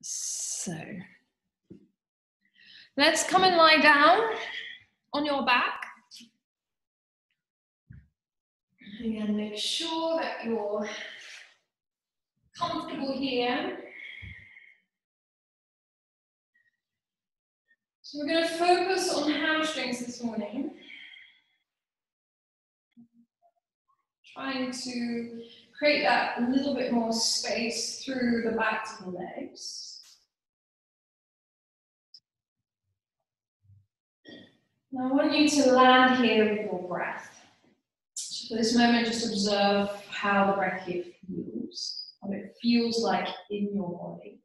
So let's come and lie down on your back. Again, make sure that you're comfortable here. So we're going to focus on hamstrings this morning. Trying to create that little bit more space through the backs of the legs. Now I want you to land here with your breath. So for this moment, just observe how the breath here feels, what it feels like in your body.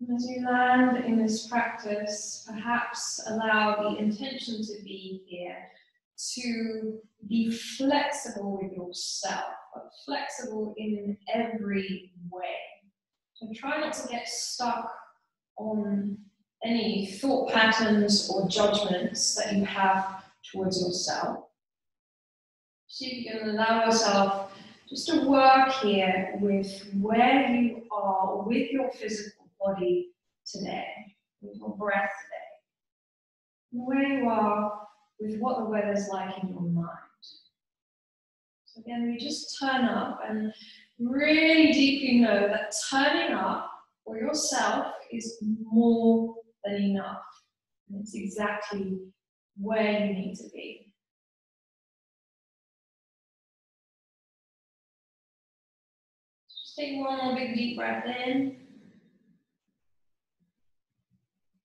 And as you land in this practice, perhaps allow the intention to be here to be flexible with yourself, but flexible in every way. So try not to get stuck on any thought patterns or judgments that you have towards yourself. See if you can allow yourself just to work here with where you are with your physical body today, with your breath today, where you are with what the weather's like in your mind. So again, we just turn up and really deeply know that turning up for yourself is more than enough. And it's exactly where you need to be. Just take one more big deep breath in.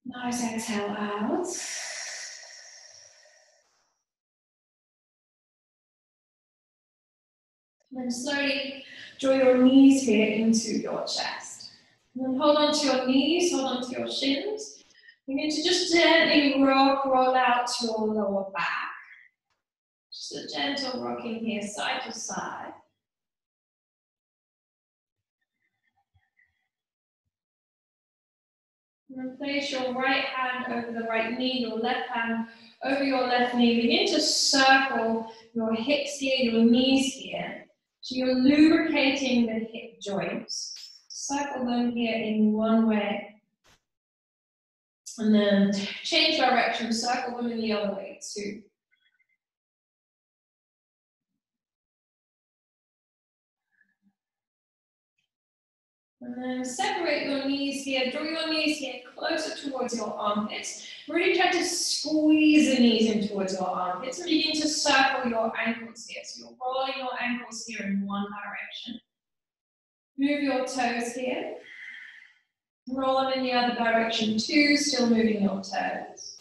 Nice exhale out. And then slowly draw your knees here into your chest. And then hold on to your knees, hold on to your shins. You need to just gently rock, roll out to your lower back. Just a gentle rocking here, side to side. And place your right hand over the right knee, your left hand over your left knee. Begin to circle your hips here, your knees here. So you're lubricating the hip joints. Circle them here in one way. And then change direction, circle them in the other way too. And then separate your knees here, draw your knees here closer towards your armpits. Really try to squeeze the knees in towards your armpits and begin to circle your ankles here. So you're rolling your ankles here in one direction. Move your toes here. Roll them in the other direction too, still moving your toes.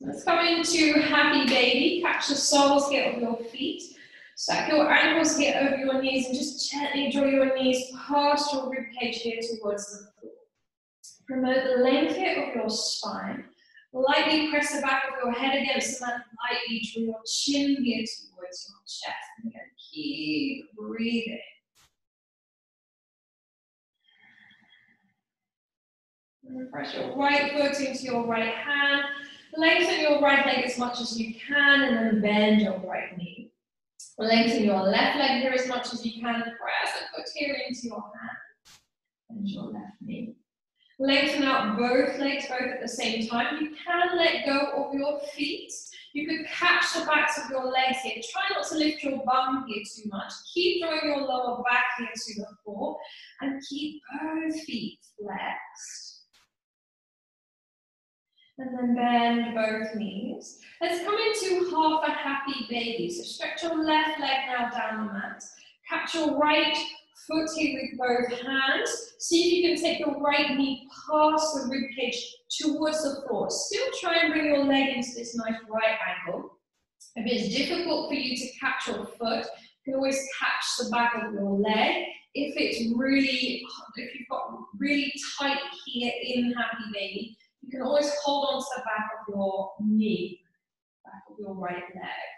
Let's come into happy baby. Catch the soles here of your feet. Stack your ankles here over your knees and just gently draw your knees past your ribcage here towards the floor. Promote the length here of your spine. Lightly press the back of your head against the mat. Lightly draw your chin here towards your chest. And again, keep breathing. Press your right foot into your right hand. Lengthen your right leg as much as you can and then bend your right knee. Lengthen your left leg here as much as you can. Press the foot here into your hand and your left knee. Lengthen out both legs both at the same time. You can let go of your feet. You could catch the backs of your legs here. Try not to lift your bum here too much. Keep drawing your lower back here to the floor and keep both feet flexed and then bend both knees. Let's come into half a happy baby. So stretch your left leg now down the mat. Catch your right foot here with both hands. See if you can take your right knee past the rib cage towards the floor. Still try and bring your leg into this nice right angle. If it's difficult for you to catch your foot, you can always catch the back of your leg. If it's really, if you've got really tight here in happy baby, you can always hold on to the back of your knee, back of your right leg.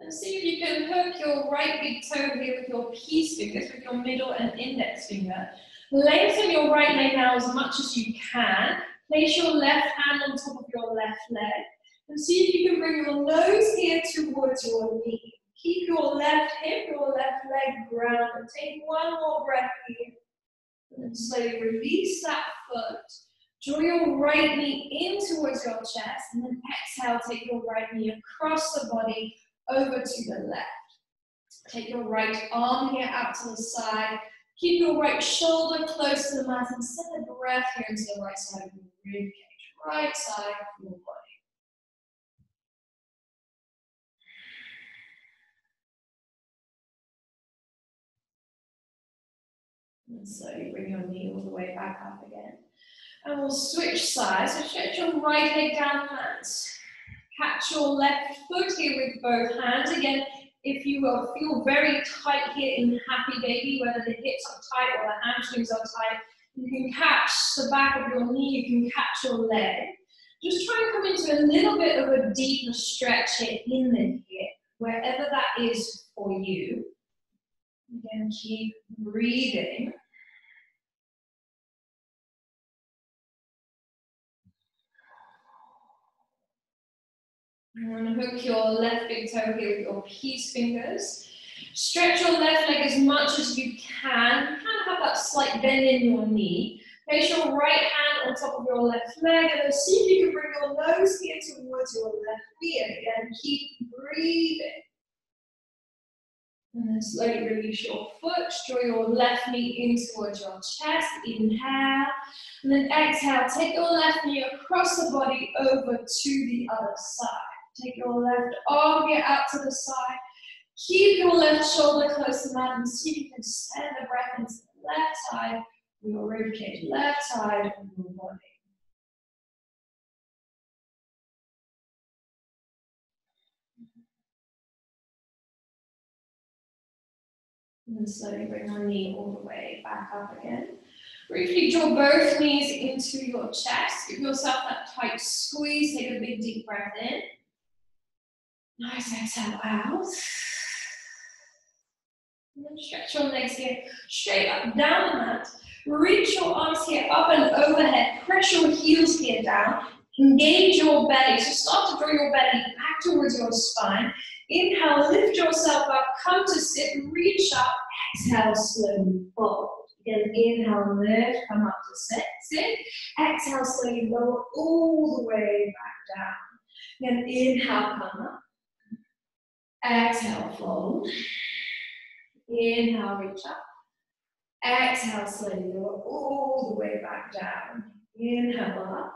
And see if you can hook your right big toe here with your peace fingers, with your middle and index finger. Lengthen your right leg now as much as you can. Place your left hand on top of your left leg. And see if you can bring your nose here towards your knee. Keep your left hip, your left leg grounded. Take one more breath here. And slowly release that foot. Draw your right knee in towards your chest. And then exhale, take your right knee across the body over to the left. Take your right arm here out to the side. Keep your right shoulder close to the mat and send a breath here into the right side of your rib cage. Right side of your body. And slowly bring your knee all the way back up again. And we'll switch sides. So stretch your right leg down flat. Catch your left foot here with both hands. Again, if you feel very tight here in happy baby, whether the hips are tight or the hamstrings are tight, you can catch the back of your knee, you can catch your leg. Just try and come into a little bit of a deeper stretch here in the hip, wherever that is for you. Again, keep breathing. You to hook your left big toe here with your peace fingers. Stretch your left leg as much as you can. You of have that slight bend in your knee. Place your right hand on top of your left leg and then see if you can bring your nose here towards your left ear. Again, keep breathing. And then slowly release your foot, draw your left knee in towards your chest, inhale. And then exhale, take your left knee across the body over to the other side. Take your left arm here out to the side. Keep your left shoulder close to the mat and see if you can send the breath into the left side of your rib cage, left side of your body. And then slowly bring our knee all the way back up again. Briefly draw both knees into your chest. Give yourself that tight squeeze. Take a big deep breath in. Nice exhale out. And then stretch your legs here, straight up, down the mat. Reach your arms here up and overhead. Press your heels here down. Engage your belly. So start to draw your belly back towards your spine. Inhale, lift yourself up, come to sit, reach up. Exhale, slowly fold. Again, inhale, lift, come up to sit, sit. Exhale, slowly lower all the way back down. Then inhale, come up. Exhale, fold. Inhale, reach up. Exhale, slowly lower all the way back down. Inhale up.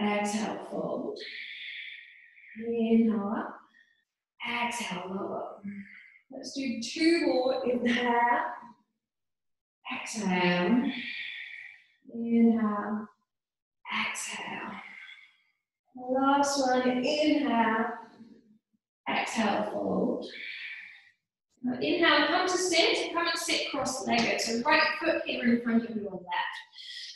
Exhale, fold. Inhale up. Exhale, lower. Let's do two more. Inhale. Exhale. Inhale. Exhale. Last one. Inhale. Exhale, fold. Now inhale, come to sit. Come and sit cross-legged. So right foot here in front of your left.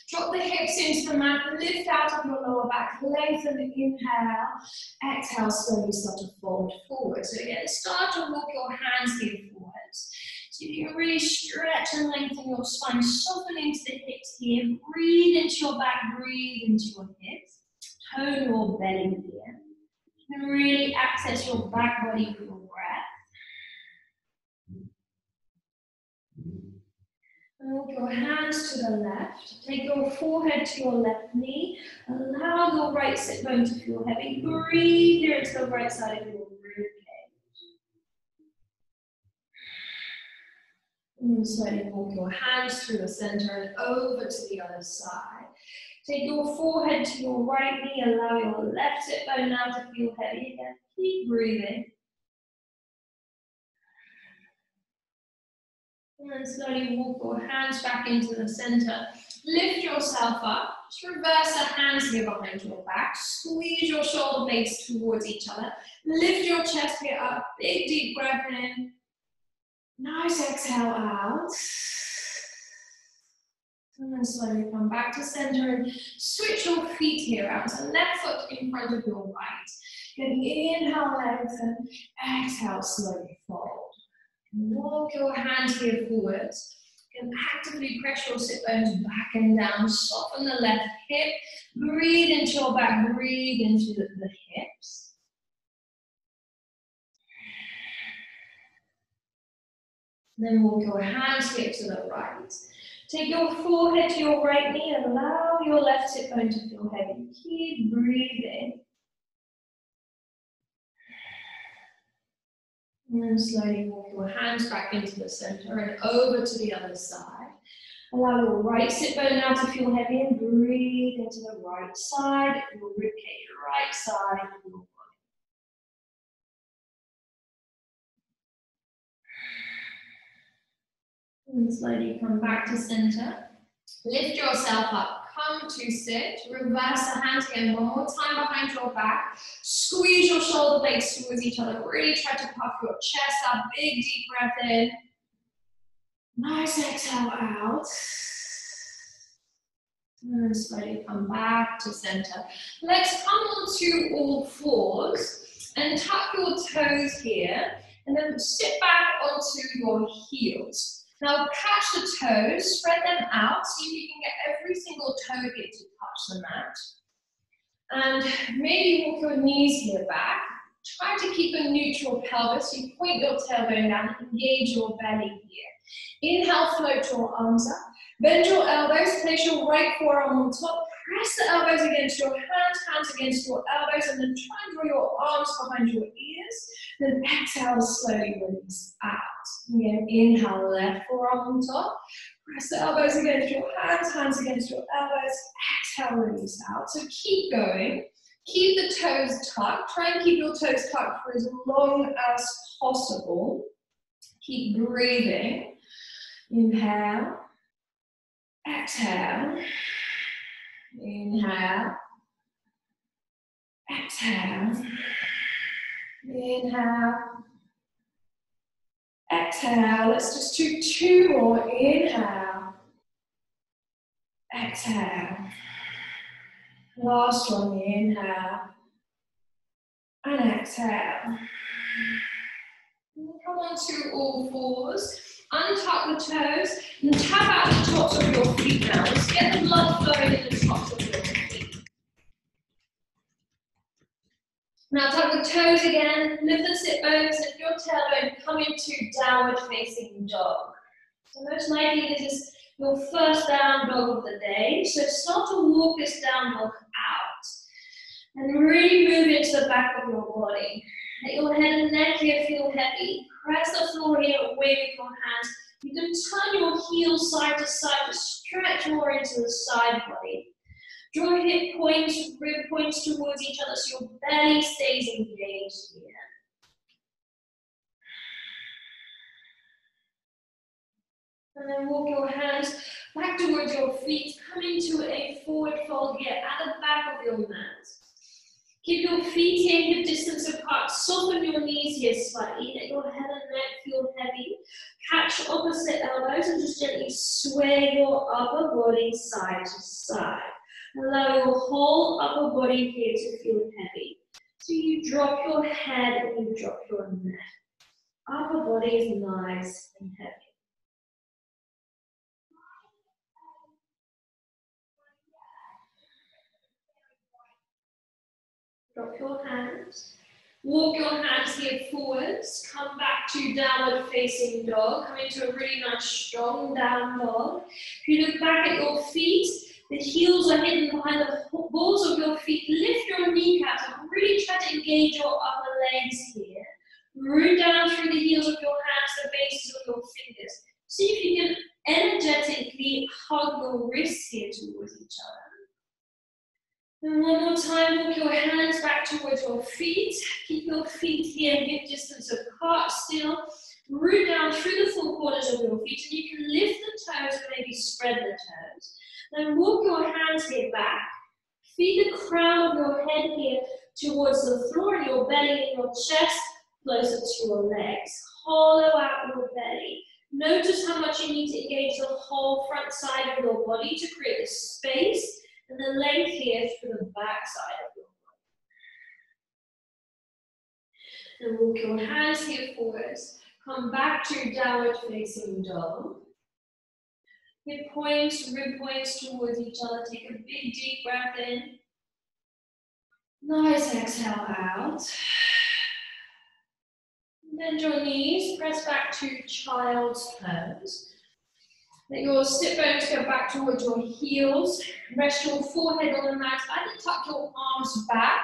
Drop the hips into the mat, lift out of your lower back, lengthen, inhale, exhale, slowly start to fold forward. So again, start to walk your hands here forwards. So you can really stretch and lengthen your spine, soften into the hips here, breathe into your back, breathe into your hips, tone your belly here. And really access your back body with your breath. Move your hands to the left. Take your forehead to your left knee. Allow your right sit bone to feel heavy. Breathe here into the right side of your rib cage. And slowly walk your hands through the center and over to the other side. Take your forehead to your right knee, allow your left sit bone now to feel heavy again. Keep breathing. And then slowly walk your hands back into the center. Lift yourself up. Just reverse the hands here behind your back. Squeeze your shoulder blades towards each other. Lift your chest here up. Big deep breath in. Nice exhale out. And then slowly come back to center and switch your feet here out. So left foot in front of your right. Then inhale, lengthen. Exhale, slowly fold. Walk your hands here forwards. You can actively press your sit bones back and down, soften the left hip, breathe into your back, breathe into the, the hips. Then walk your hands here to the right. Take your forehead to your right knee and allow your left sit bone to feel heavy. Keep breathing. And then slowly walk your hands back into the center and over to the other side. Allow your right sit bone now to feel heavy and breathe into the right side, your ribcage, right side your And slowly come back to center. Lift yourself up come to sit. Reverse the hands again one more time behind your back. Squeeze your shoulder blades towards each other. Really try to puff your chest up. Big deep breath in. Nice exhale out. And slowly come back to center. Let's come onto all fours and tuck your toes here and then sit back onto your heels. Now catch the toes, spread them out, see if you can get every single toe here to touch the mat. And maybe walk your knees here back. Try to keep a neutral pelvis. You point your tailbone down, engage your belly here. Inhale, float your arms up. Bend your elbows, place your right forearm on top. Press the elbows against your hands, hands against your elbows, and then try and draw your arms behind your ears. Then exhale, slowly release out. Again, inhale, left forearm on top. Press the elbows against your hands, hands against your elbows. Exhale, release out. So keep going. Keep the toes tucked. Try and keep your toes tucked for as long as possible. Keep breathing. Inhale. Exhale. Inhale. Exhale. Inhale. Exhale. Let's just do two more. Inhale. Exhale. Last one. Inhale. And exhale. Come on to all fours. Untuck the toes and tap out the tops of your feet now. Let's get the blood flowing in Now tuck the toes again, lift the sit bones, lift your tailbone, come into downward facing dog. So most likely this is your first down dog of the day. So start to walk this down dog out. And really move into the back of your body. Let your head and neck here feel heavy. Press the floor here with your hands. You can turn your heels side to side to stretch more into the side body. Draw hip points, rib points towards each other so your belly stays engaged here. And then walk your hands back towards your feet, come into a forward fold here at the back of your mat. Keep your feet here hip distance apart. Soften your knees here slightly. Let your head and neck feel heavy. Catch opposite elbows and just gently sway your upper body side to side. Allow your whole upper body here to feel heavy. So you drop your head and you drop your neck. Upper body is nice and heavy. Drop your hands. Walk your hands here forwards. Come back to downward facing dog. Come into a really nice strong down dog. If you look back at your feet, the heels are hidden behind the balls of your feet. Lift your kneecaps and really try to engage your upper legs here. Root down through the heels of your hands, the bases of your fingers. See if you can energetically hug your wrists here towards each other. And one more time, walk your hands back towards your feet. Keep your feet here hip distance apart still. Root down through the four corners of your feet, and you can lift the toes or maybe spread the toes. Then walk your hands here back. Feed the crown of your head here towards the floor, your belly and your chest closer to your legs. Hollow out your belly. Notice how much you need to engage the whole front side of your body to create this space and the length here for the back side of your body. And walk your hands here forwards. Come back to downward facing dog. Hip points, rib points towards each other. Take a big deep breath in. Nice exhale out. Bend your knees, press back to child's pose. Let your sit bones go back towards your heels. Rest your forehead on the mat. Either tuck your arms back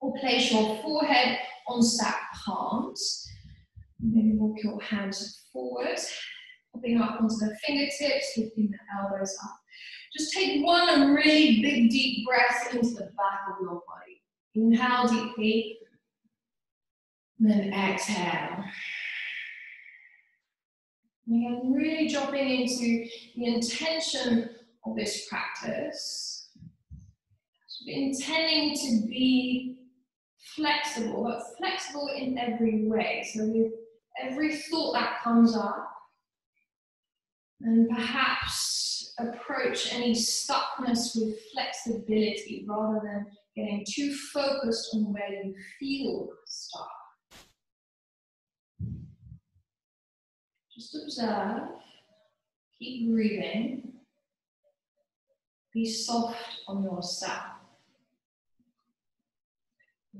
or place your forehead on stacked palms. Maybe walk your hands forward, popping up onto the fingertips, lifting the elbows up. Just take one really big deep breath into the back of your body. Inhale deeply, then exhale. Again, really dropping into the intention of this practice. Intending to be flexible, but flexible in every way. So with every thought that comes up, and perhaps approach any stuckness with flexibility rather than getting too focused on where you feel stuck. Just observe, keep breathing, be soft on yourself.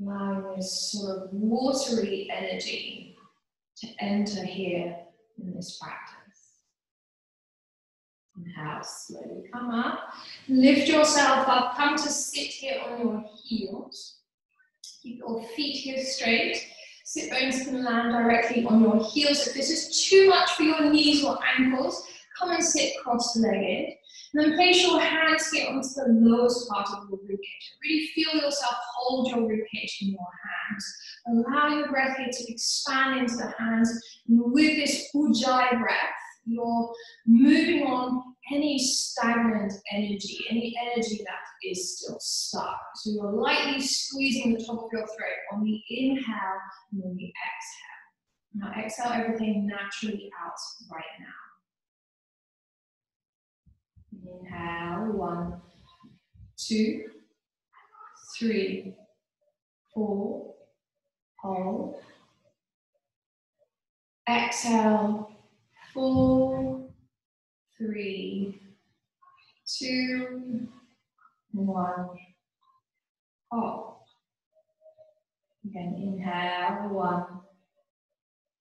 Allowing this sort of watery energy to enter here in this practice. Inhale, slowly come up. Lift yourself up. Come to sit here on your heels. Keep your feet here straight. Sit bones can land directly on your heels. If this is too much for your knees or ankles, come and sit cross-legged. And then place your hands here onto the lowest part of your ribcage. Really feel yourself hold your ribcage in your hands. Allow your breath here to expand into the hands. And with this ujjayi breath, you're moving on any stagnant energy, any energy that is still stuck. So you're lightly squeezing the top of your throat on the inhale and on the exhale. Now exhale everything naturally out right now. Inhale, one, two, three, four, hold. Exhale, four, three, two, one. Hold. Again, inhale, one,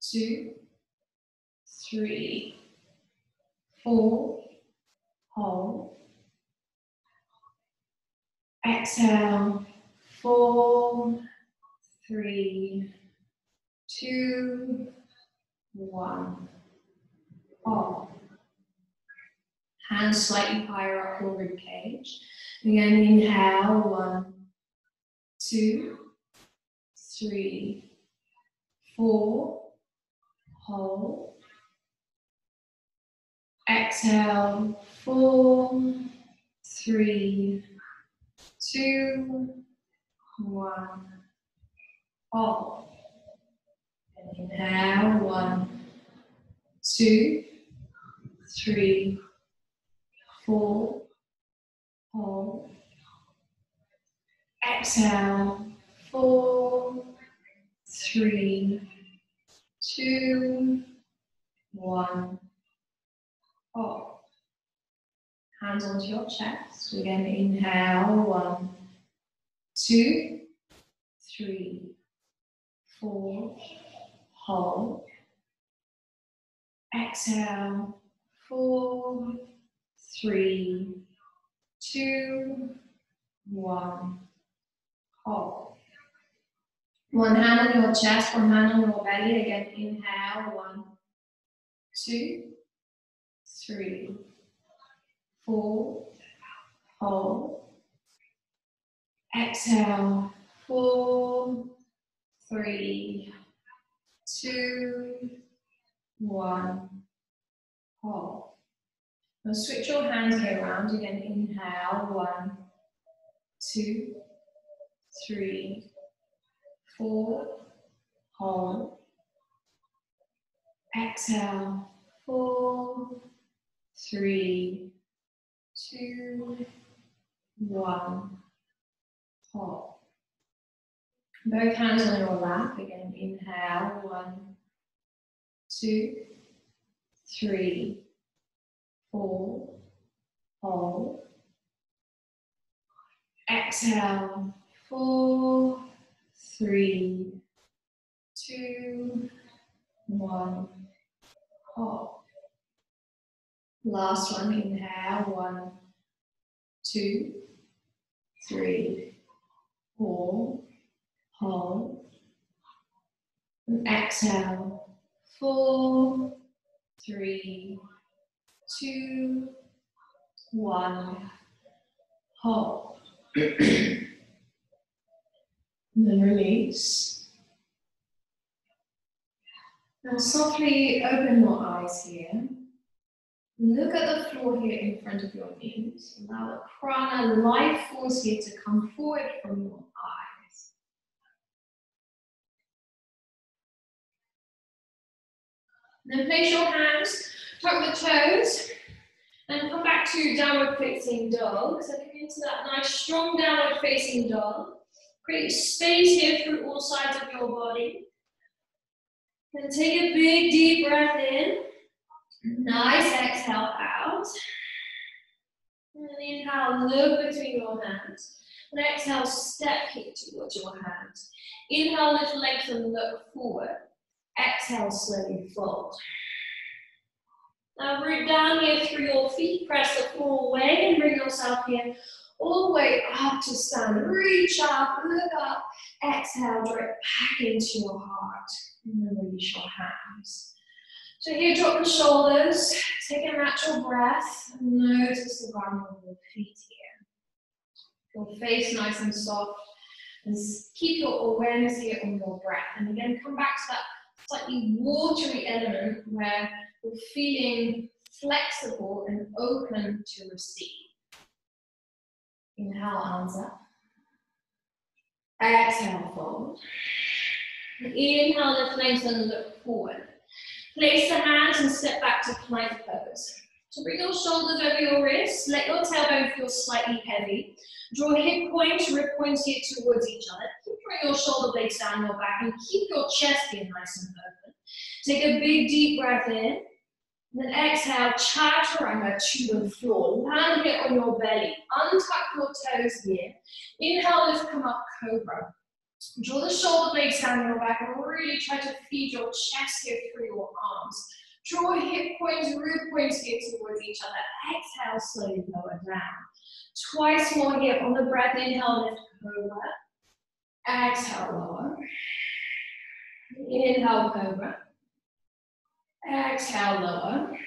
two, three, four, hold. Exhale, four, three, two, one. Hold. Hands slightly higher up your rib cage. Again, inhale, one, two, three, four, hold. Exhale, four, three, two, one, hold. inhale, one, two, three, four, hold. Exhale, four, three, two, one, hold. Hands onto your chest. We're going to inhale, one, two, three, four, hold. Exhale, four, three, two, one. Hold. One hand on your chest, one hand on your belly. Again, inhale. One, two, three, four. Hold. Exhale. Four, three, two, one. Hold. Now switch your hands here around again. Inhale, one, two, three, four, hold. Exhale, four, three, two, one, hold. Both hands on your lap. Again, inhale, one, two, three, four, hold. Exhale, four, three, two, one, hold. Last one, inhale, one, two, three, four, hold. And exhale, four, three, two, one, hold. and then release. Now softly open your eyes here. Look at the floor here in front of your knees. Allow the prana life force here to come forward from your Then place your hands, tuck the toes, and come back to downward facing dog. So come into that nice strong downward facing dog. Create space here through all sides of your body. And take a big deep breath in. Nice exhale out. And inhale, look between your hands. And exhale, step here towards your hands. Inhale, lift, lengthen, look forward. Exhale, slowly fold. Now root down here through your feet, press the floor away and bring yourself here all the way up to stand. Reach up, look up. Exhale, drop back into your heart. And then release your hands. So here, drop the shoulders, take a natural breath, notice the ground of your feet here. Your face nice and soft, and keep your awareness here on your breath. And again, come back to that slightly watery element where you're feeling flexible and open to receive. Inhale, arms up. Exhale, fold. Inhale, lift, lengthen, look forward. Place the hands and step back to plank pose. So bring your shoulders over your wrists, let your tailbone feel slightly heavy. Draw hip points, rib points here towards each other. Bring your shoulder blades down your back and keep your chest here nice and open. Take a big deep breath in. Then exhale, chaturanga to the floor. Land here on your belly. Untuck your toes here. Inhale, lift, come up, cobra. Draw the shoulder blades down your back and really try to feed your chest here through your arms. Draw hip points, rib points here towards each other. Exhale, slowly lower down. Twice more here on the breath. Inhale, lift, cobra. Exhale, lower. Inhale, cobra. Exhale, lower.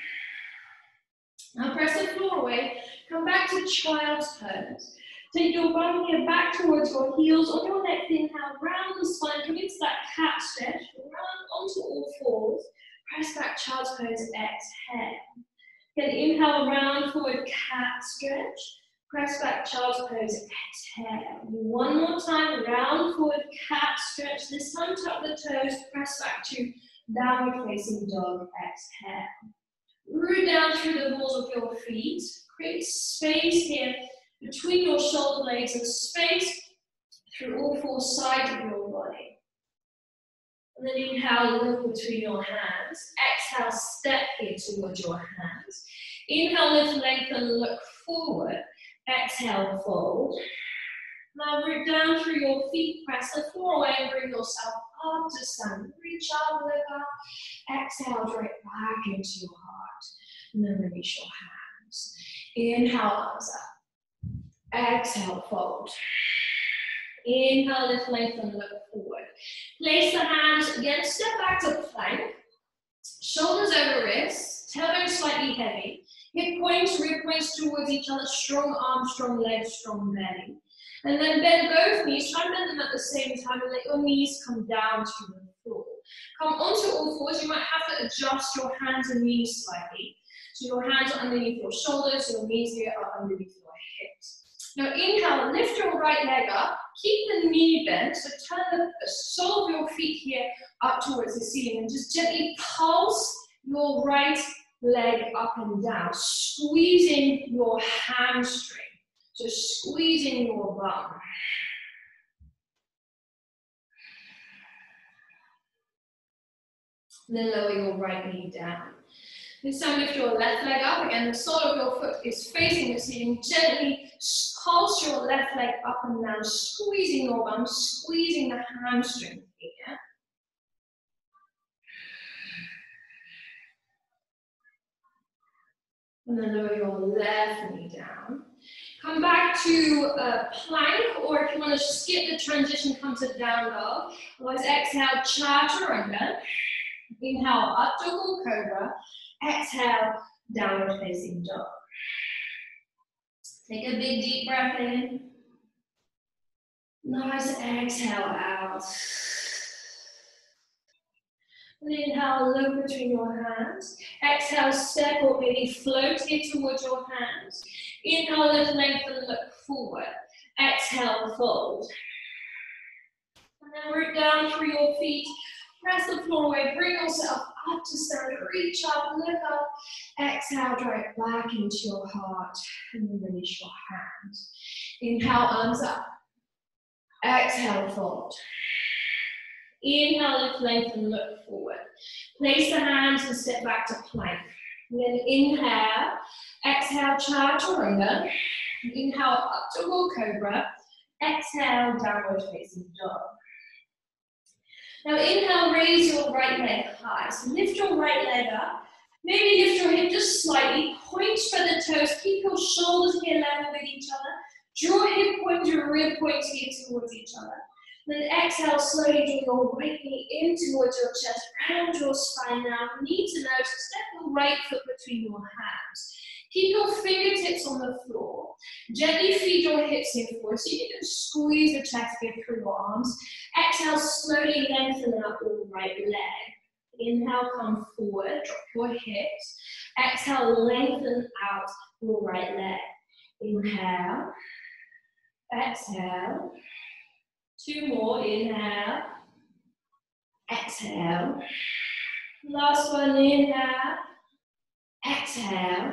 Now press the floor away. Come back to child's pose. Take your bum here back towards your heels. On your neck, inhale, round the spine. Come into that cat stretch. Round onto all fours. Press back, child's pose. Exhale. Then inhale, round forward, cat stretch. Press back, child's pose. Exhale. One more time, round forward, cat stretch. This time, tuck the toes. Press back to downward facing dog. Exhale. Root down through the balls of your feet. Create space here between your shoulder blades and space through all four sides of your body. And then inhale, lift between your hands. Exhale, step here towards your hands. Inhale, lift, lengthen, look forward. Exhale, fold. Now root down through your feet, press the floor away and bring yourself up to stand. Reach up, look up. Exhale, draw back into your heart. And then release your hands. Inhale, arms up. Exhale, fold. Inhale, lift, lengthen, look forward. Place the hands again, step back to plank. Shoulders over wrists, tailbone slightly heavy. Hip points, rib points towards each other, strong arms, strong legs, strong belly. And then bend both knees, try and bend them at the same time and let your knees come down to the floor. Come onto all fours, you might have to adjust your hands and knees slightly. So your hands are underneath your shoulders, your knees here are underneath your hips. Now inhale, lift your right leg up, keep the knee bent, so turn the sole of your feet here up towards the ceiling and just gently pulse your right leg up and down, squeezing your hamstring. So squeezing your bum. Then lower your right knee down. This time lift your left leg up. Again, the sole of your foot is facing the ceiling. Gently pulse your left leg up and down, squeezing your bum, squeezing the hamstring And then lower your left knee down. Come back to a plank, or if you want to skip the transition, come to down dog. Otherwise, exhale, chaturanga. Inhale, up dog cobra. Exhale, downward facing dog. Take a big deep breath in. Nice exhale out. Inhale, look between your hands. Exhale, step or maybe float here towards your hands. Inhale, lift, lengthen, look forward. Exhale, fold. And then root down through your feet. Press the floor away. Bring yourself up to stand. Reach up, look up. Exhale, it back into your heart. And then release your hands. Inhale, arms up. Exhale, fold. Inhale, lift, lengthen, look forward. Place the hands and step back to plank. then inhale, exhale, chaturanga. Inhale, up to cobra. Exhale, downward facing dog. Now inhale, raise your right leg high. So lift your right leg up. Maybe lift your hip just slightly. Point for the toes. Keep your shoulders here level with each other. Draw hip point, your rib point here towards each other. Then exhale, slowly draw your right knee in towards your chest, round your spine now. Knee to nose, step your right foot between your hands. Keep your fingertips on the floor. Gently feed your hips here forward so you can squeeze the chest here through your arms. Exhale, slowly lengthen out your right leg. Inhale, come forward, drop your hips. Exhale, lengthen out your right leg. Inhale, exhale. Two more, inhale, exhale. Last one, inhale, exhale.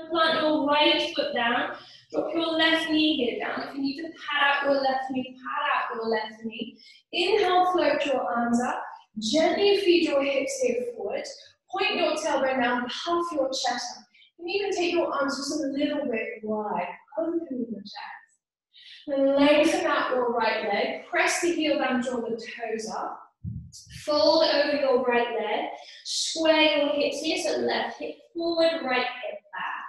And plant your right foot down. Drop your left knee here down. If you need to pad out your left knee, pad out your left knee. Inhale, float your arms up. Gently feed your hips here forward. Point your tailbone down, puff your chest up. You can even take your arms just a little bit wide. Open the chest. Then lengthen out your right leg. Press the heel down, draw the toes up. Fold over your right leg. Square your hips here, so left hip forward, right hip back.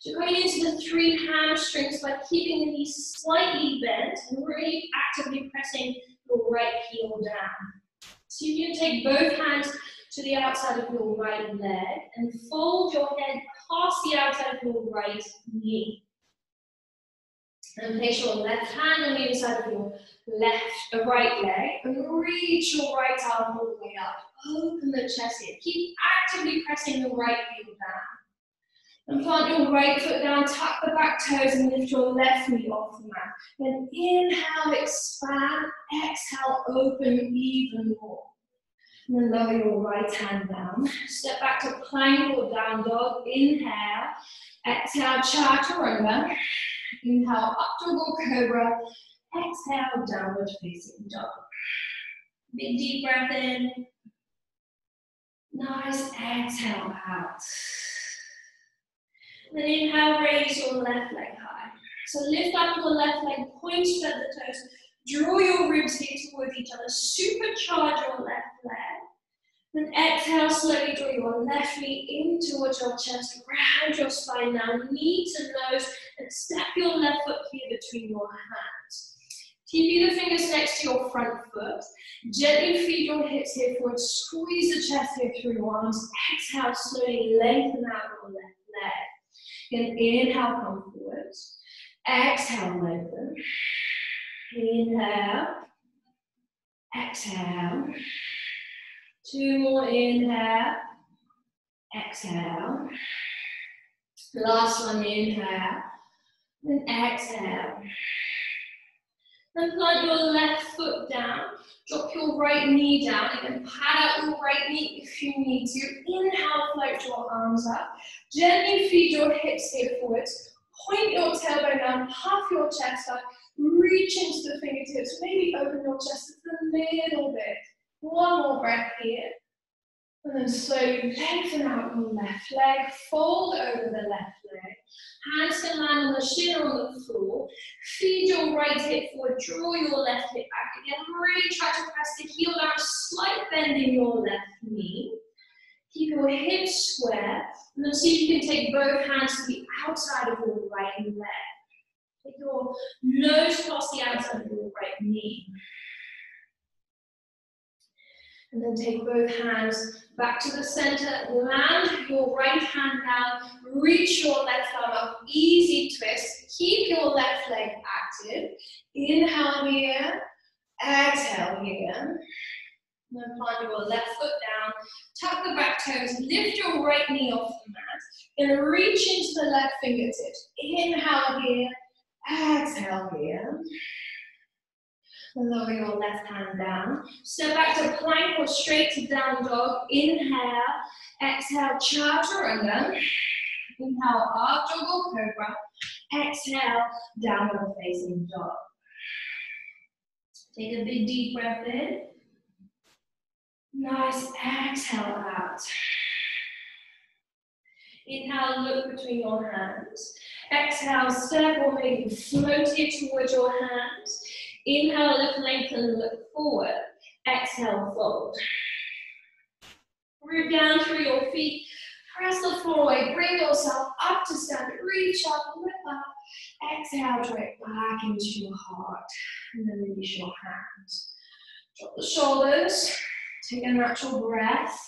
So going into the three hamstrings by keeping the knees slightly bent and really actively pressing your right heel down. So you can take both hands to the outside of your right leg and fold your head past the outside of your right knee. And place your left hand on the inside of your left, uh, right leg, and reach your right arm all the way up. Open the chest here. Keep actively pressing the right heel down. And plant your right foot down, tuck the back toes, and lift your left knee off the mat. Then inhale, expand, exhale, open even more. And then lower your right hand down. Step back to plank or down dog. Inhale, exhale, chaturanga. Inhale, up dog cobra. Exhale, downward facing dog. Big deep breath in. Nice exhale out. Then inhale, raise your left leg high. So lift up your left leg, point at the toes. Draw your ribs here towards each other. Supercharge your left leg. Then exhale, slowly draw your left knee in towards your chest, round your spine now, knee to nose, and step your left foot here between your hands. TP the fingers next to your front foot. Gently feed your hips here forward, squeeze the chest here through your arms. Exhale, slowly lengthen out your left leg. Then inhale, come forward. Exhale, lengthen. Inhale. Exhale. Two more inhale, exhale. Last one inhale, then exhale. Then plant your left foot down, drop your right knee down, and then pad out your right knee if you need to. Inhale, float your arms up. Gently feed your hips here forwards. Point your tailbone down, puff your chest up, reach into the fingertips, maybe open your chest a little bit. One more breath here. And then slowly lengthen out your left leg, fold over the left leg. Hands can land on the shin on the floor. Feed your right hip forward, draw your left hip back again. Really try to press the heel down, slight bend in your left knee. Keep your hips square, and then see if you can take both hands to the outside of your right leg. Take your nose past the outside of your right knee. And then take both hands back to the center, land your right hand down, reach your left arm up, easy twist, keep your left leg active. Inhale here, exhale here. And then plant your left foot down, tuck the back toes, lift your right knee off the mat, then reach into the left fingertips. Inhale here, exhale here. Lower your left hand down. Step back to plank or straight to down dog. Inhale. Exhale, chaturanga. Inhale, up dog or cobra. Exhale, downward facing dog. Take a big deep breath in. Nice exhale out. Inhale, look between your hands. Exhale, step or maybe float here towards your hands. Inhale, lift, lengthen, look forward. Exhale, fold. Root down through your feet. Press the floor away. Bring yourself up to stand. Reach up, lift up. Exhale, draw back into your heart. And then release your hands. Drop the shoulders. Take a natural breath.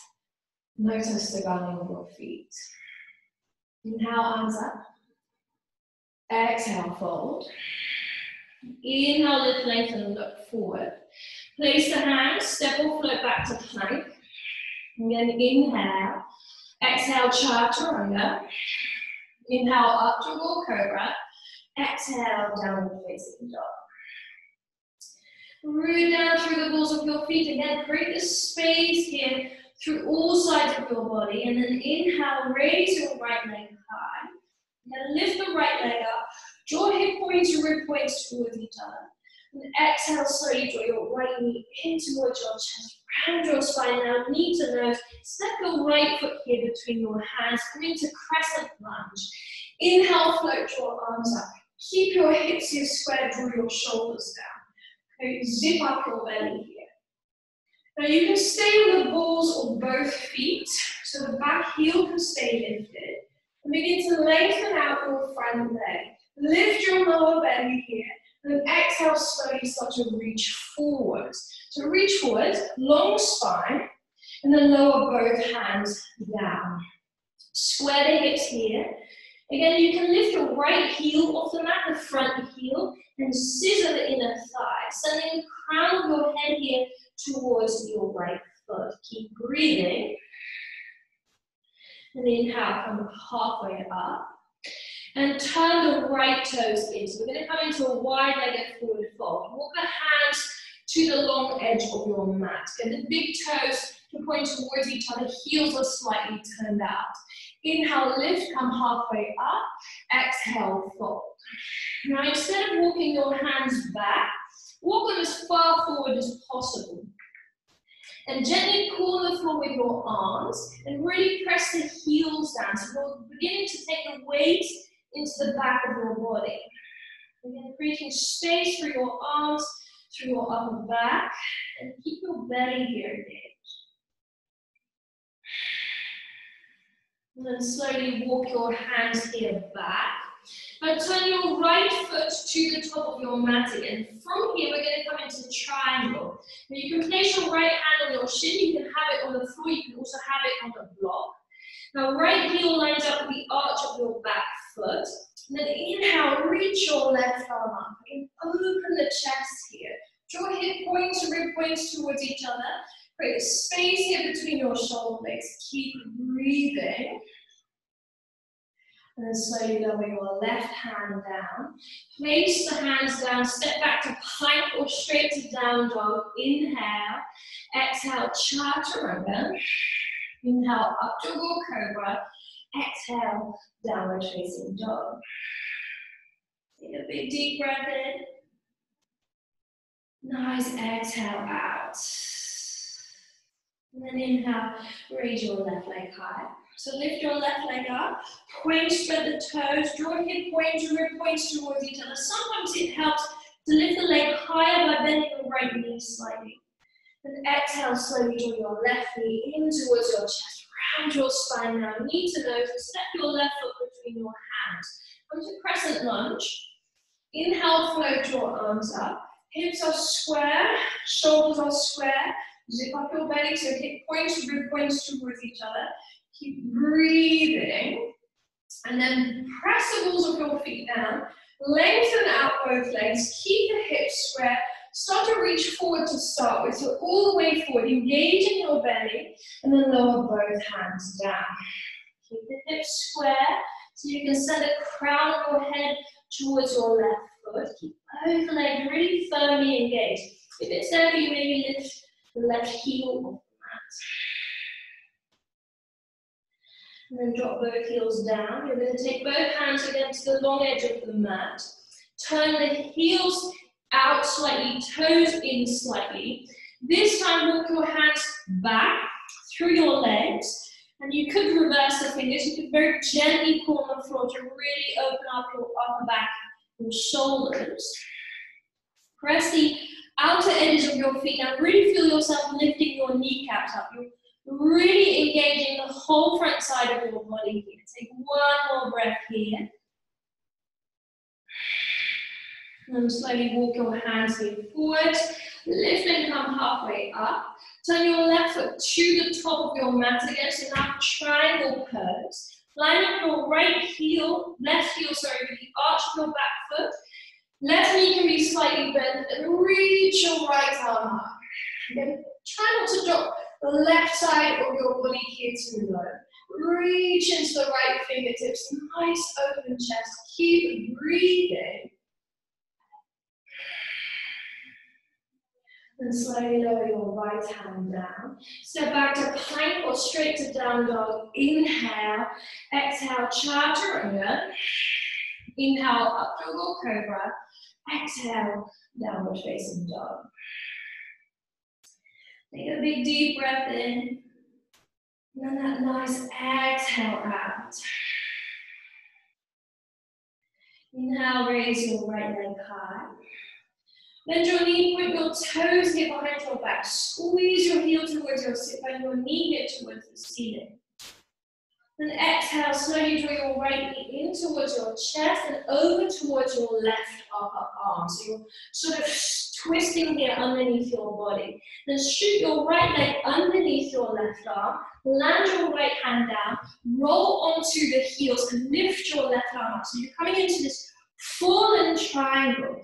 Notice the grounding of your feet. Inhale, arms up. Exhale, fold. Inhale, lift, lengthen, and look forward. Place the hands, step or float back to plank. And then inhale. Exhale, chaturanga. Inhale, up dog or cobra. Exhale, downward facing dog. Root down through the balls of your feet. Again, create this space here through all sides of your body. And then inhale, raise your right leg high. Then lift the right leg up. Draw hip points and rib points towards each other. And exhale, slowly draw your right knee in towards your chest. Round your spine now, knee to nose. Step your right foot here between your hands. Come into crescent lunge. Inhale, float your arms up. Keep your hips here square, draw your shoulders down. Okay, zip up your belly here. Now you can stay on the balls of both feet, so the back heel can stay lifted. And begin to lengthen out your front leg. Lift your lower belly here. And exhale, slowly start to reach forwards. So reach forward, long spine, and then lower both hands down. Square the hips here. Again, you can lift your right heel off the mat, the front heel, and scissor the inner thigh, sending the crown of your head here towards your right foot. Keep breathing. And inhale, come halfway up. And turn the right toes in. So we're going to come into a wide-legged forward fold. Walk the hands to the long edge of your mat. Get the big toes to point towards each other. Heels are slightly turned out. Inhale, lift, come halfway up. Exhale, fold. Now instead of walking your hands back, walk them as far forward as possible. And gently pull the floor with your arms and really press the heels down. So you're beginning to take the weight into the back of your body. Again, creating space for your arms, through your upper back, and keep your belly here engaged. And then slowly walk your hands here back. Now turn your right foot to the top of your mat again. From here, we're going to come into triangle. Now you can place your right hand on your shin, you can have it on the floor, you can also have it on the block. Now right heel lines up with the arch of your back foot. And then inhale, reach your left arm up. Open the chest here. Draw hip points, rib points towards each other. Create a space here between your shoulder blades. Keep breathing. And then slowly lower your left hand down. Place the hands down, step back to plank or straight to down dog. Inhale. Exhale, chaturanga. Inhale, up to cobra. Exhale, downward facing dog. Take a big deep breath in. Nice exhale out. And then inhale, raise your left leg high. So lift your left leg up, point, spread the toes, draw hip points, rib points towards each other. Sometimes it helps to lift the leg higher by bending the right knee slightly. And exhale, slowly draw your left knee in towards your chest. Round your spine now, knee to nose, and step your left foot between your hands. Come to crescent lunge. Inhale, float your arms up. Hips are square, shoulders are square. Zip up your belly so hip points, rib points towards each other. Keep breathing. And then press the balls of your feet down. Lengthen out both legs. Keep the hips square. Start to reach forward to start with. So all the way forward, engaging your belly, and then lower both hands down. Keep the hips square so you can send the crown of your head towards your left foot. Keep both legs really firmly engaged. If it's for you, maybe lift the left heel off the mat. And then drop both heels down. You're going to take both hands against the long edge of the mat. Turn the heels out slightly, toes in slightly. This time, walk your hands back through your legs. And you could reverse the fingers. You could very gently pull on the floor to really open up your upper back, your shoulders. Press the outer edges of your feet and really feel yourself lifting your kneecaps up. You're really engaging the whole front side of your body here. Take one more breath here. And slowly walk your hands here forward. Lift and come halfway up. Turn your left foot to the top of your mat again. So now triangle pose. Line up your right heel, left heel, sorry, with the arch of your back foot. Left knee can be slightly bent and reach your right arm up. Again, try not to drop the left side of your body here too low. Reach into the right fingertips, nice open chest. Keep breathing. And slowly lower your right hand down. Step back to plank or straight to down dog. Inhale. Exhale, chaturanga. Inhale, up to cobra. Exhale, downward facing dog. Take a big deep breath in. And then that nice exhale out. Inhale, raise your right leg high. Bend your knee, point your toes here behind your back. Squeeze your heel towards your sit bone, your knee here towards the ceiling. Then exhale, slowly draw your right knee in towards your chest and over towards your left upper arm. So you're sort of twisting here underneath your body. Then shoot your right leg underneath your left arm, land your right hand down, roll onto the heels and lift your left arm up. So you're coming into this fallen triangle.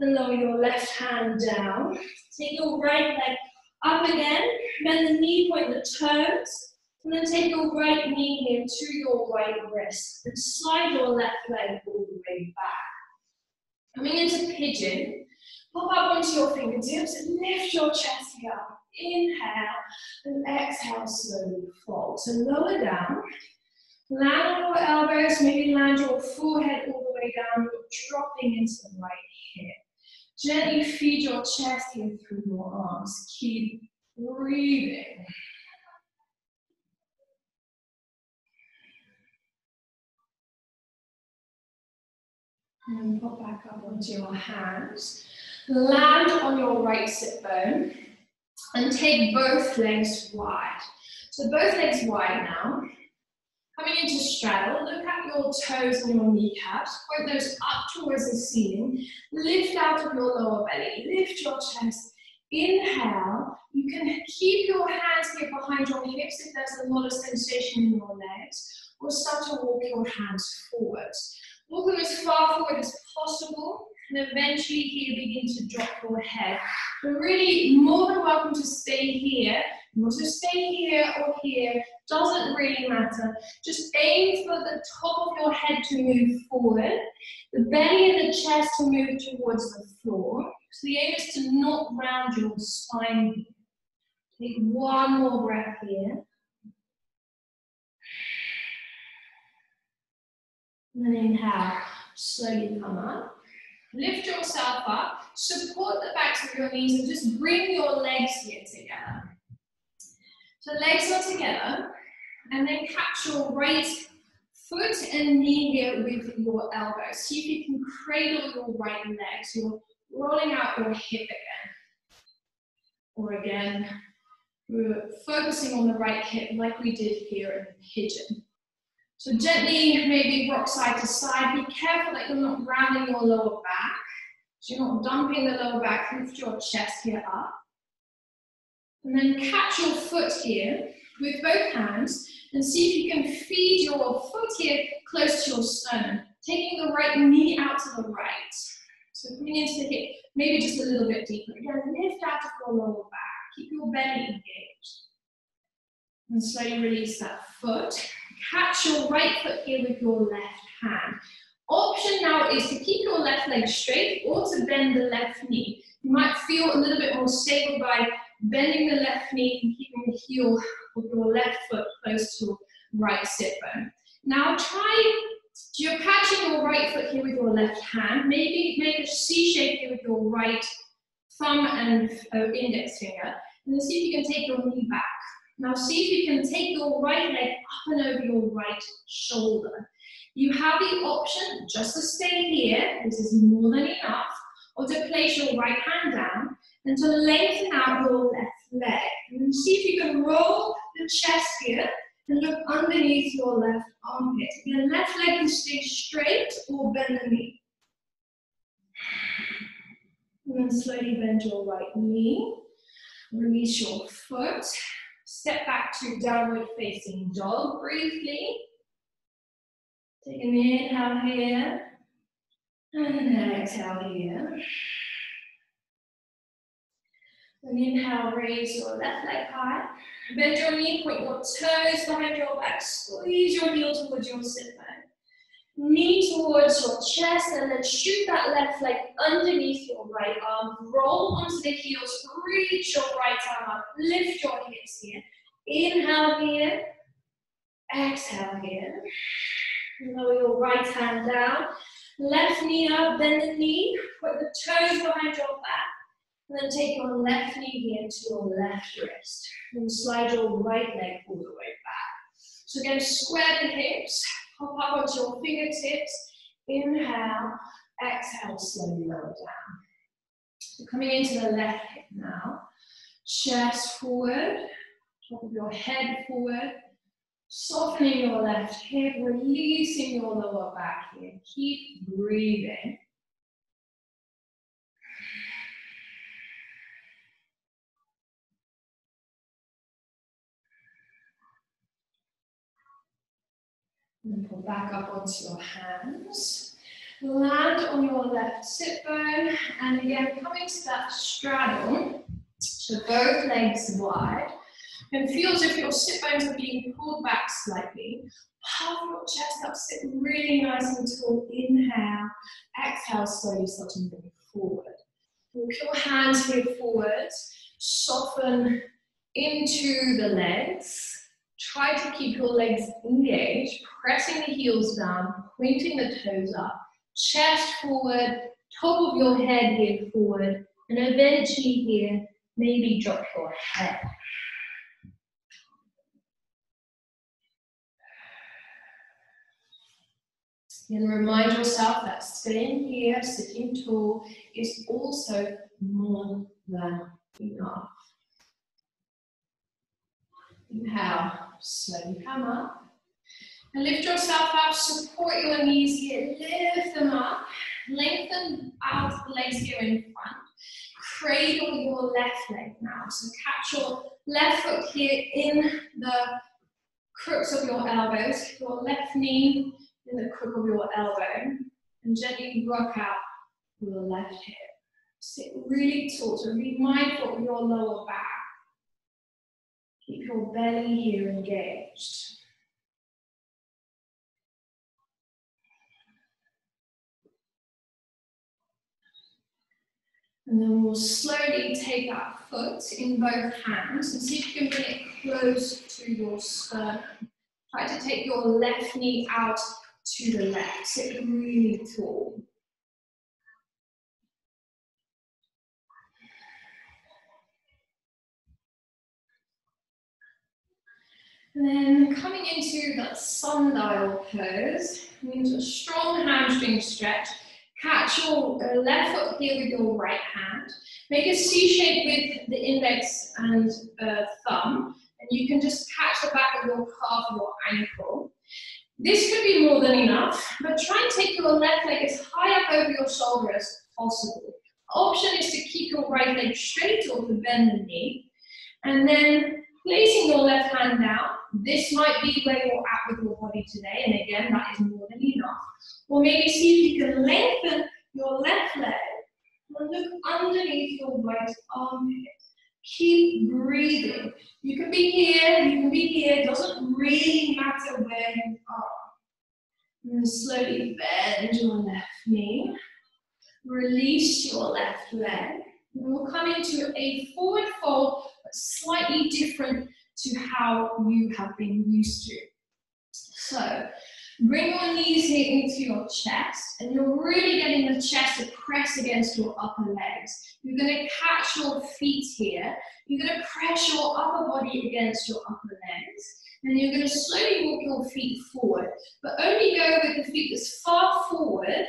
Lower your left hand down. Take your right leg up again, bend the knee, point the toes. And then take your right knee here to your right wrist and slide your left leg all the way back. Coming into pigeon, pop up onto your fingertips and lift your chest up. Inhale and exhale, slowly fold. So lower down, land on your elbows, maybe land your forehead all the way down, dropping into the right hip. Gently feed your chest here through your arms. Keep breathing. And pop back up onto your hands. Land on your right sit bone and take both legs wide. So both legs wide now. Coming into straddle, look at your toes and your kneecaps. Point those up towards the ceiling. Lift out of your lower belly. Lift your chest. Inhale. You can keep your hands here behind your hips if there's a lot of sensation in your legs. Or start to walk your hands forward. Walk them as far forward as possible, and eventually here begin to drop your head. But really, more than welcome to stay here. You want to stay here or here, doesn't really matter. Just aim for the top of your head to move forward, the belly and the chest to move towards the floor. So the aim is to not round your spine. Take one more breath here. And then inhale, slowly come up. Lift yourself up, support the backs of your knees and just bring your legs here together. So legs are together, and then catch your right foot and knee here with your elbows. See if you can cradle your right leg. So you're rolling out your hip again. Or again, we're focusing on the right hip like we did here in the pigeon. So gently, maybe rock side to side. Be careful that you're not rounding your lower back. So you're not dumping the lower back, lift your chest here up. And then catch your foot here with both hands and see if you can feed your foot here close to your sternum, taking the right knee out to the right. So coming into the hip, maybe just a little bit deeper. Again, lift out of your lower back. Keep your belly engaged. And slowly release that foot. Catch your right foot here with your left hand. Option now is to keep your left leg straight or to bend the left knee. You might feel a little bit more stable by bending the left knee and keeping the heel of your left foot close to right sit bone. Now try, you're catching your right foot here with your left hand. Maybe make a C shape here with your right thumb and uh, index finger. And then see if you can take your knee back. Now see if you can take your right leg up and over your right shoulder. You have the option just to stay here, this is more than enough, or to place your right hand down and to lengthen out your left leg. And see if you can roll the chest here and look underneath your left armpit. Your left leg can stay straight or bend the knee. And then slowly bend your right knee. Release your foot. Step back to downward facing dog briefly. Take an inhale here. And an exhale here. And inhale, raise your left leg high. Bend your knee, point your toes behind your back. Squeeze your heel towards your sit bone. Knee towards your chest and then shoot that left leg underneath your right arm. Roll onto the heels, reach your right arm up. Lift your hips here. Inhale here. Exhale here. Lower your right hand down. Left knee up, bend the knee. Put the toes behind your back. And then take your left knee here to your left wrist. And slide your right leg all the way back. So again, square the hips. Hop up onto your fingertips. Inhale. Exhale, slowly lower down. So coming into the left hip now. Chest forward. Top of your head forward. Softening your left hip, releasing your lower back here. Keep breathing. And pull back up onto your hands. Land on your left sit bone. And again, coming to that straddle. So both legs wide. And feel as if your sit bones are being pulled back slightly. Puff your chest up, sit really nice and tall. Inhale. Exhale, slowly start to move forward. Walk your hands here forward. Soften into the legs. Try to keep your legs engaged, pressing the heels down, pointing the toes up, chest forward, top of your head here forward, and eventually here, maybe drop your head. And remind yourself that staying here, sitting tall, is also more than enough. Inhale, slowly come up. And lift yourself up, support your knees here, lift them up. Lengthen out the legs here in front. Cradle your left leg now. So catch your left foot here in the crooks of your elbows, your left knee in the crook of your elbow, and gently rock out your left hip. Sit really tall, so be mindful of your lower back. Keep your belly here engaged. And then we'll slowly take that foot in both hands and see if you can bring it close to your sternum. Try to take your left knee out to the left, sit really tall. And then coming into that sundial pose, into a strong hamstring stretch. Catch your left foot here with your right hand. Make a C shape with the index and uh, thumb, and you can just catch the back of your calf or your ankle. This could be more than enough, but try and take your left leg as high up over your shoulder as possible. Option is to keep your right leg straight or to bend the knee. And then placing your left hand down, this might be where you're at with your body today, and again, that is more than enough. Or maybe see if you can lengthen your left leg and look underneath your right armpit. Keep breathing. You can be here, you can be here, it doesn't really matter where you are. And slowly bend your left knee. Release your left leg. And we'll come into a forward fold, but slightly different to how you have been used to. So, bring your knees here into your chest, and you're really getting the chest to press against your upper legs. You're going to catch your feet here. You're going to press your upper body against your upper legs. And you're going to slowly walk your feet forward, but only go with the feet as far forward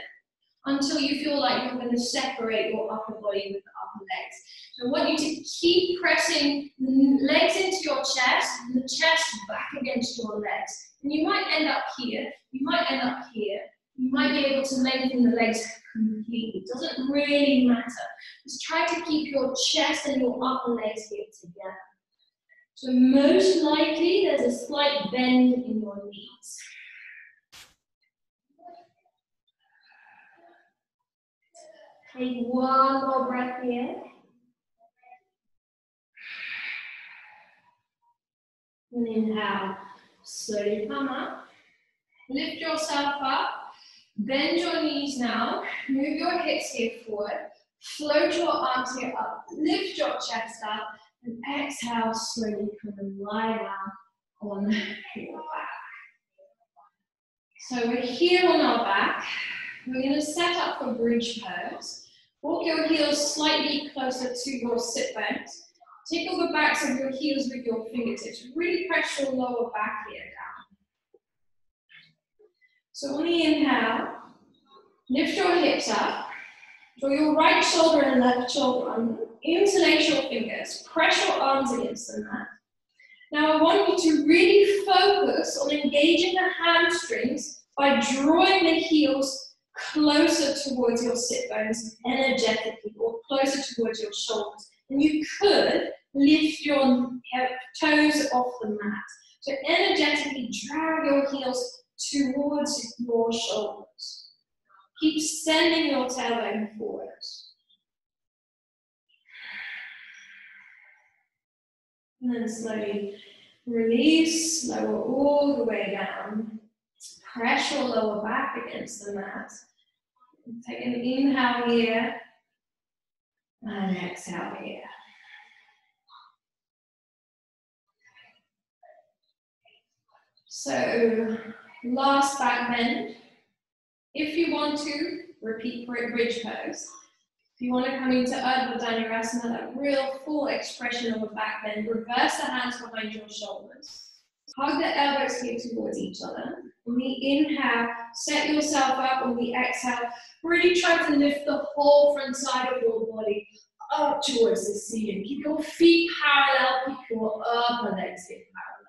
until you feel like you're going to separate your upper body with the upper legs. So I want you to keep pressing legs into your chest and the chest back against your legs. And you might end up here, you might end up here, you might be able to lengthen the legs completely. It doesn't really matter. Just try to keep your chest and your upper legs here together. So most likely there's a slight bend in your knees. Take one more breath here. And inhale, slowly come up. Lift yourself up. Bend your knees now. Move your hips here forward. Float your arms here up. Lift your chest up. And exhale, slowly come and lie down on your back. So we're here on our back. We're going to set up for bridge pose. Walk your heels slightly closer to your sit bones. Tickle the backs of your heels with your fingertips. Really press your lower back here down. So on the inhale, lift your hips up. Draw your right shoulder and left shoulder under. Interlace your fingers. Press your arms against the mat. Now I want you to really focus on engaging the hamstrings by drawing the heels closer towards your sit bones energetically or closer towards your shoulders. And you could lift your toes off the mat. So energetically drag your heels towards your shoulders. Keep sending your tailbone forward. And then slowly release, lower all the way down. Press your lower back against the mat. Take an inhale here and exhale here. So, last back bend. If you want to, repeat for a bridge pose. If you want to come into Urdhva Dhanurasana, that real full expression of a back bend, reverse the hands behind your shoulders. Hug the elbows here towards each other. On the inhale, set yourself up. On the exhale, really try to lift the whole front side of your body up towards the ceiling. Keep your feet parallel, keep your upper legs here parallel.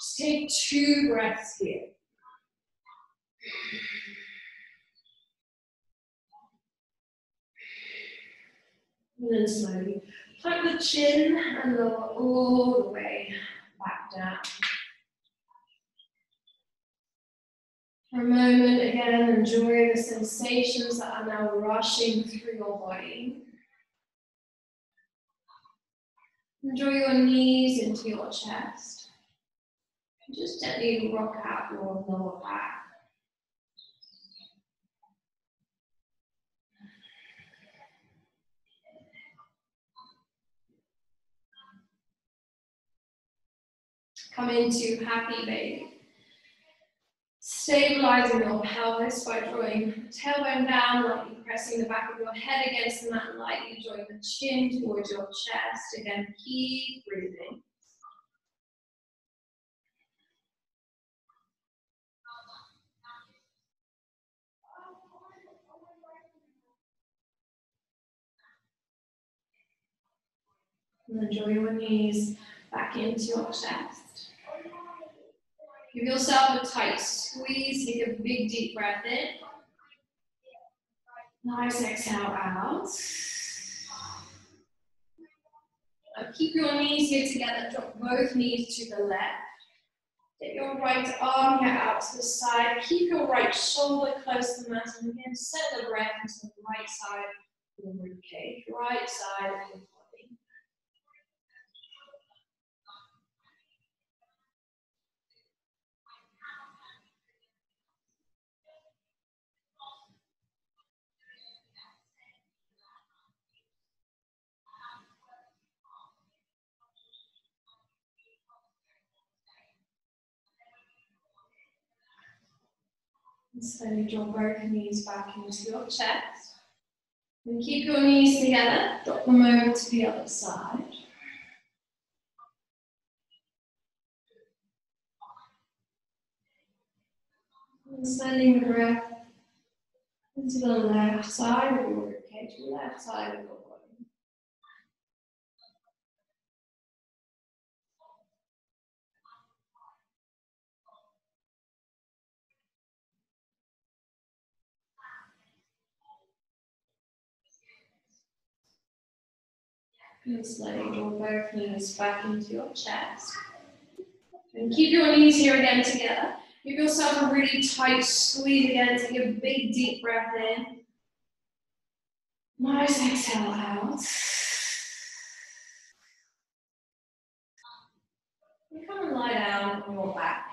Just take two breaths here. And then slowly tuck the chin and lower all the way back down. For a moment again, enjoy the sensations that are now rushing through your body. Enjoy your knees into your chest. And Just gently rock out your lower back. Come into happy baby. Stabilizing your pelvis by drawing tailbone down, lightly pressing the back of your head against the mat, lightly drawing the chin towards your chest. Again, keep breathing. And then draw your knees back into your chest. Give yourself a tight squeeze. Take a big deep breath in. Nice exhale out. Now keep your knees here together. Drop both knees to the left. Get your right arm here out to the side. Keep your right shoulder close to the mat. And again, send the breath into the right side of ribcage. Right side of And slowly draw both knees back into your chest. And keep your knees together. Drop them over to the other side. And sending the breath into the left side of your ribcage, left side of your body. And slowly draw both knees back into your chest. And keep your knees here again together. Give yourself a really tight squeeze again. Take a big deep breath in. Nice exhale out. And come and lie down on your back.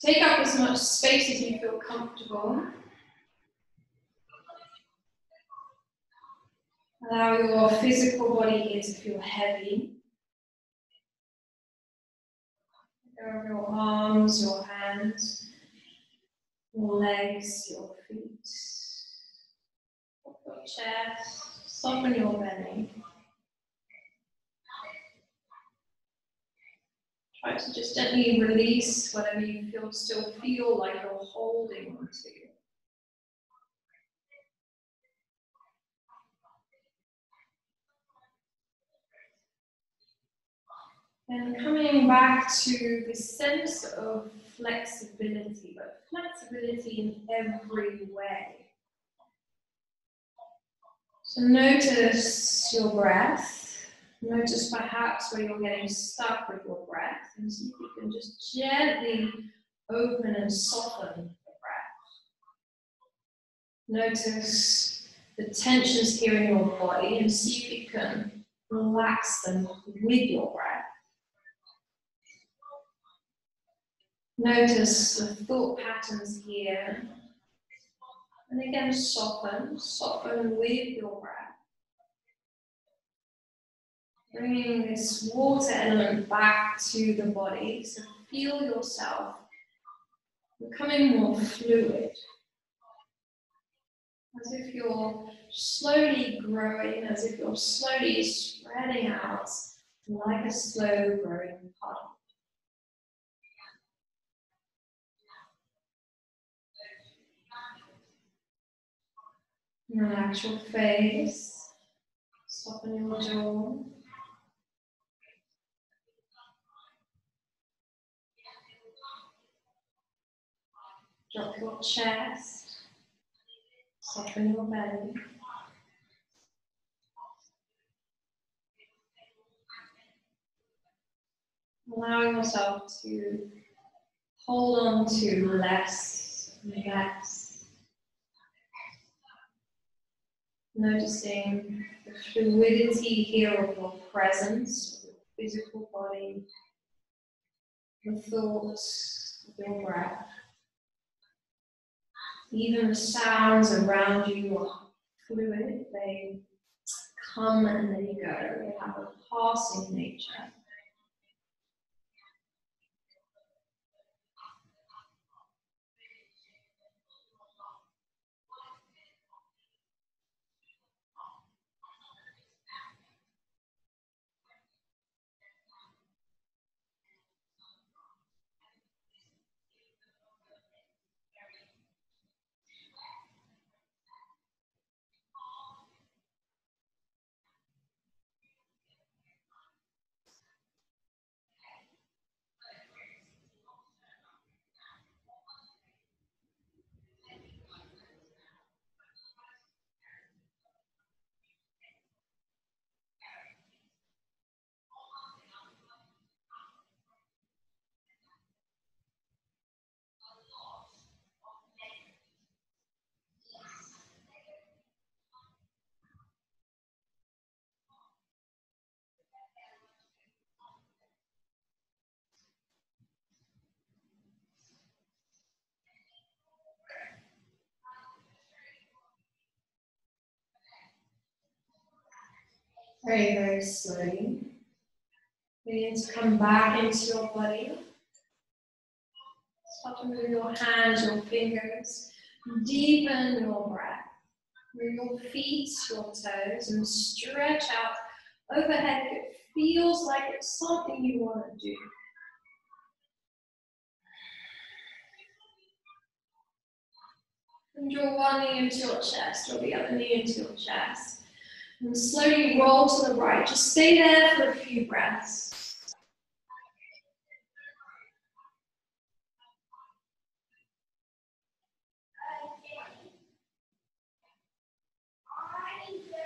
Take up as much space as you feel comfortable. Allow your physical body here to feel heavy. Over your arms, your hands, your legs, your feet. Your chest, soften your belly. Try to just gently release whatever you feel still feel like you're holding onto. And coming back to the sense of flexibility, but flexibility in every way. So notice your breath. Notice perhaps where you're getting stuck with your breath, and see if you can just gently open and soften the breath. Notice the tensions here in your body, and see if you can relax them with your breath. Notice the thought patterns here. And again, soften, soften with your breath. Bringing this water element back to the body. So feel yourself becoming more fluid. As if you're slowly growing, as if you're slowly spreading out like a slow growing puddle. Relax your face, soften your jaw. Drop your chest, soften your belly. Allowing yourself to hold on to less and less. Noticing the fluidity here of your presence, your physical body, the thoughts your breath. Even the sounds around you are fluid, they come and they go, they have a passing nature. Very, very slowly. Begin to come back into your body. Start to move your hands, your fingers. Deepen your breath. Move your feet, your toes, and stretch out overhead if it feels like it's something you want to do. And draw one knee into your chest, draw the other knee into your chest. And slowly roll to the right. Just stay there for a few breaths.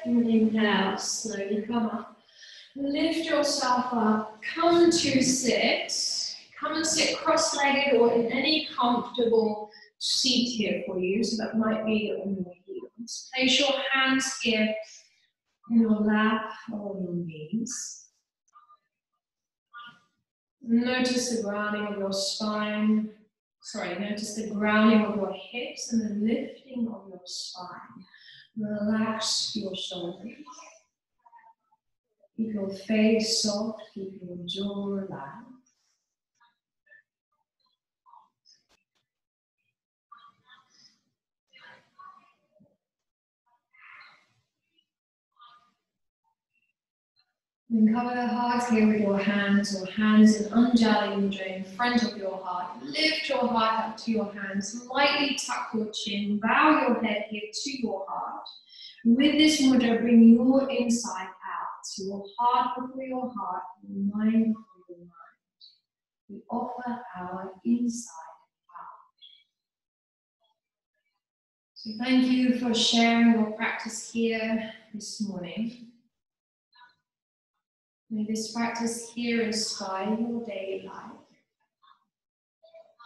And inhale, slowly come up. Lift yourself up, come to sit. Come and sit cross-legged or in any comfortable seat here for you. So that might be on your heels. Place your hands here in your lap or on your knees. Notice the grounding of your spine. Sorry, notice the grounding of your hips and the lifting of your spine. Relax your shoulders. Keep your face soft, keep your jaw relaxed. And cover the heart here with your hands, or hands in Anjali Mudra in front of your heart. Lift your heart up to your hands, lightly tuck your chin, bow your head here to your heart. With this mudra, bring your inside out, your heart before your heart, your mind before your mind. We offer our inside out. So thank you for sharing your practice here this morning. May this practice here inspire your daily life.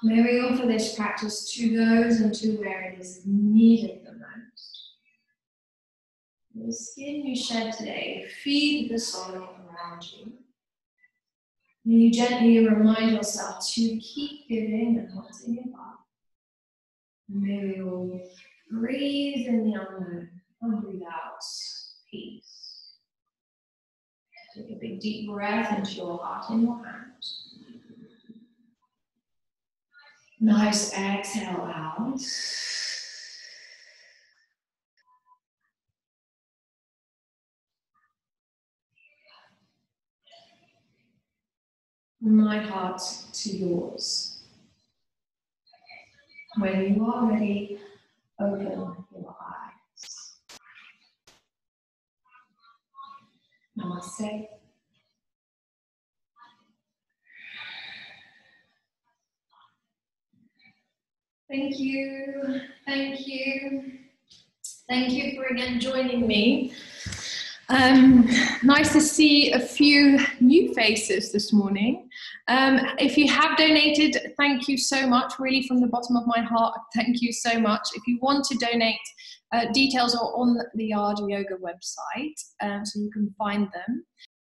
May we offer this practice to those and to where it is needed the most. The skin you shed today, feed the soil around you. May you gently remind yourself to keep giving and not to up. May we all breathe in the unknown and breathe out peace. Take a big deep breath into your heart and your hand. Nice exhale out. My heart to yours. When you are ready, open your eyes. Namaste. Thank you, thank you, thank you for again joining me. Um, nice to see a few new faces this morning. Um, if you have donated, thank you so much, really from the bottom of my heart, thank you so much. If you want to donate, uh, details are on the Yard Yoga website, um, so you can find them.